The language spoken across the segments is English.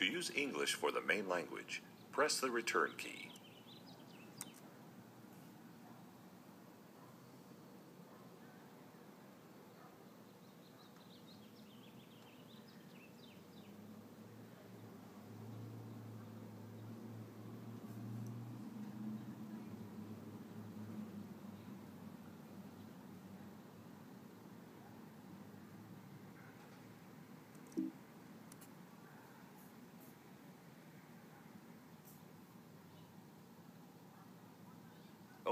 To use English for the main language, press the return key.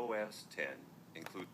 OS 10 include